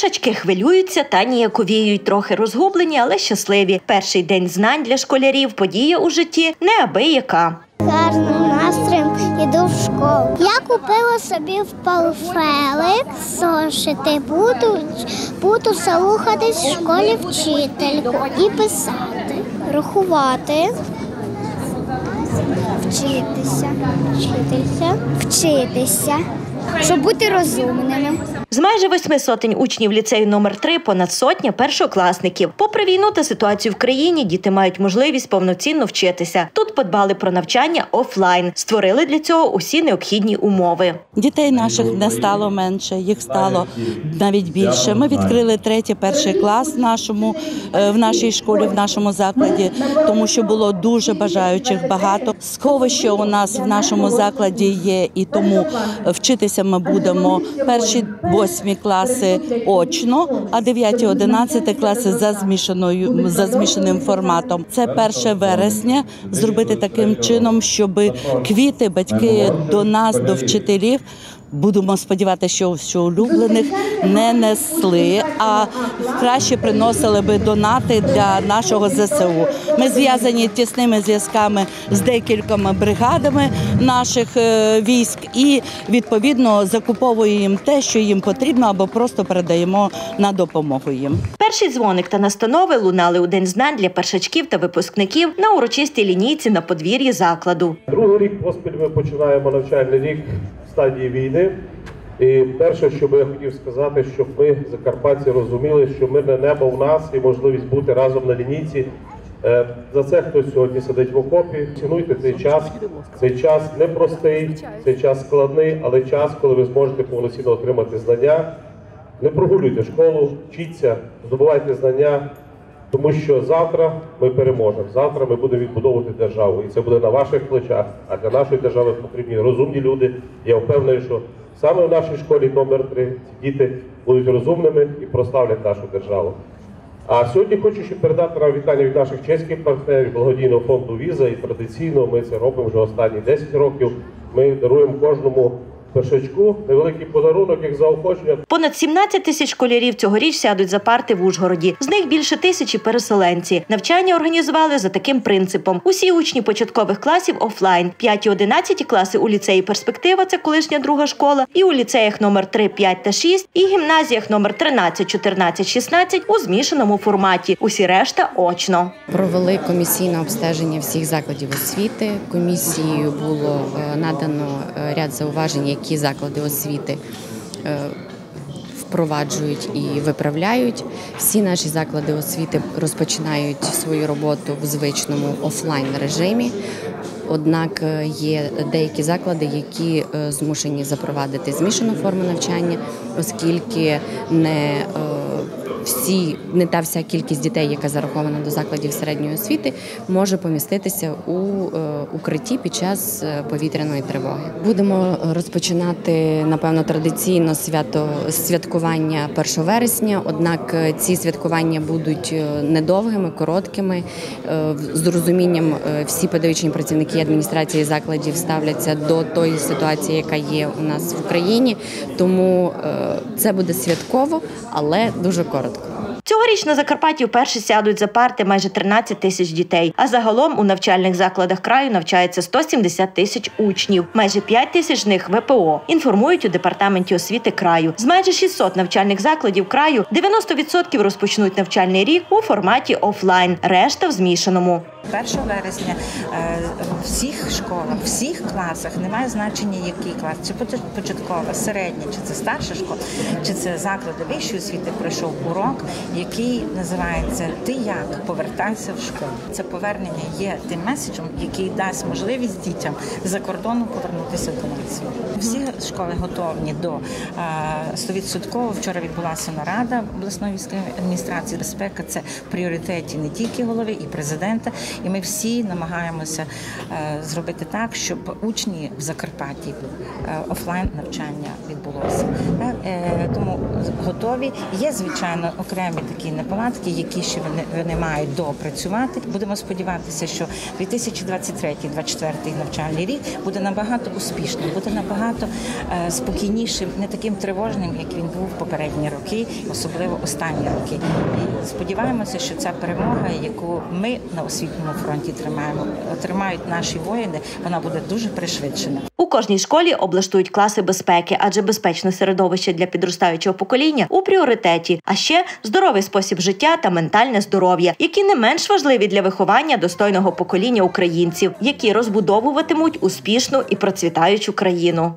Першачки хвилюються та ніяковіють, трохи розгублені, але щасливі. Перший день знань для школярів подія у житті неабияка. Гарним настроєм іду в школу. Я купила собі в палфелик зошити. Буду, буду слухатись в школі вчительку і писати, рахувати, вчитися, вчитися, вчитися, щоб бути розумними. З майже восьми сотень учнів ліцею номер 3 понад сотня першокласників. Попри війну та ситуацію в країні, діти мають можливість повноцінно вчитися. Тут подбали про навчання офлайн, створили для цього усі необхідні умови. Дітей наших не стало менше, їх стало навіть більше. Ми відкрили третій, перший клас нашому е, в нашій школі, в нашому закладі, тому що було дуже бажаючих багато. Сховище у нас в нашому закладі є, і тому вчитися ми будемо перші восьмі класи очно, а дев'яті, одинадцяти класи за змішаною за змішаним форматом. Це 1 вересня зробити таким чином, щоб квіти, батьки до нас, до вчителів. Будемо сподіватися, що, що улюблених не несли, а краще приносили би донати для нашого ЗСУ. Ми зв'язані тісними зв'язками з декількома бригадами наших е, військ і відповідно закуповуємо їм те, що їм потрібно, або просто передаємо на допомогу їм. Перший дзвоник та настанови лунали у день знань для першачків та випускників на урочистій лінійці на подвір'ї закладу. Другий рік поспіль ми починаємо навчальний рік стадії війни. І перше, що би я хотів сказати, щоб ми, закарпатці, розуміли, що мирне небо в нас і можливість бути разом на лінійці. Е, За це хтось сьогодні сидить в окопі. Цінуйте цей час. Цей час непростий, цей час складний, але час, коли ви зможете повноцінно отримати знання. Не прогулюйте школу, вчіться, здобувайте знання, тому що завтра ми переможемо. Завтра ми будемо відбудовувати державу, і це буде на ваших плечах. А для нашої держави потрібні розумні люди. Я впевнений, що саме в нашій школі номер 3 ці діти будуть розумними і прославлять нашу державу. А сьогодні хочу ще передати нам вітання від наших чеських партнерів благодійного фонду Віза. І традиційно ми це робимо вже останні 10 років. Ми даруємо кожному першачку невеликий подарунок, як заохочення. Понад 17 тисяч школярів цьогоріч сядуть за парти в Ужгороді. З них більше тисячі переселенці. Навчання організували за таким принципом: усі учні початкових класів офлайн, 5-11 класи у ліцеї Перспектива, це колишня друга школа, і у ліцеях номер 3, 5 та 6, і гімназіях номер 13, 14, 16 у змішаному форматі. Усі решта очно. Провели комісійне обстеження всіх закладів освіти. Комісією було е, надано е, ряд зауважень, які заклади освіти е, впроваджують і виправляють. Всі наші заклади освіти розпочинають свою роботу в звичному офлайн режимі. Однак е, є деякі заклади, які е, змушені запровадити змішану форму навчання, оскільки не е, всі не та вся кількість дітей, яка зарахована до закладів середньої освіти, може поміститися у укритті під час повітряної тривоги. Будемо розпочинати напевно традиційно свято святкування 1 вересня. Однак ці святкування будуть недовгими, короткими. З розумінням всі педагогічні працівники адміністрації закладів ставляться до тої ситуації, яка є у нас в Україні. Тому е, це буде святково, але дуже коротко. Цьогоріч на Закарпатті вперше сядуть за парти майже 13 тисяч дітей. А загалом у навчальних закладах краю навчається 170 тисяч учнів. Майже 5 тисяч з них ВПО. Інформують у департаменті освіти краю. З майже 600 навчальних закладів краю 90% розпочнуть навчальний рік у форматі офлайн, решта в змішаному. 1 вересня е, в всіх школах, всіх класах немає значення, який клас, чи початкова, середня, чи це старша школа, чи це заклади вищої освіти пройшов урок, який називається Ти як повертайся в школу. Це повернення є тим меседжем, який дасть можливість дітям за кордону повернутися до нас. Всі школи готові до е, 100%. Вчора відбулася нарада обласної військової адміністрації. Безпека це пріоритеті не тільки голови і президента. І ми всі намагаємося е, зробити так, щоб учні в Закарпатті е, офлайн навчання відбулося. Е, е, Тому готові. Є звичайно окремі такі неполадки, які ще вони, вони мають допрацювати. Будемо сподіватися, що 2023-2024 навчальний рік буде набагато успішним, буде набагато е, спокійнішим, не таким тривожним, як він був попередні роки, особливо останні роки. І сподіваємося, що ця перемога, яку ми на освітньому фронті тримаємо, отримають наші воїни, вона буде дуже пришвидшена. У кожній школі облаштують класи безпеки, адже безпечне середовище для підростаючого покоління у пріоритеті, а ще здоровий спосіб життя та ментальне здоров'я, які не менш важливі для виховання достойного покоління українців, які розбудовуватимуть успішну і процвітаючу країну.